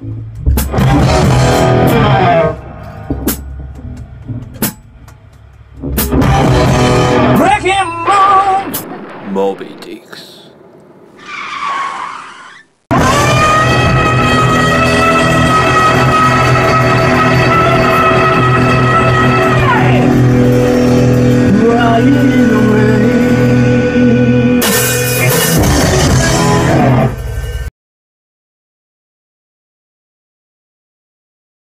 Break him, Moby Dicks.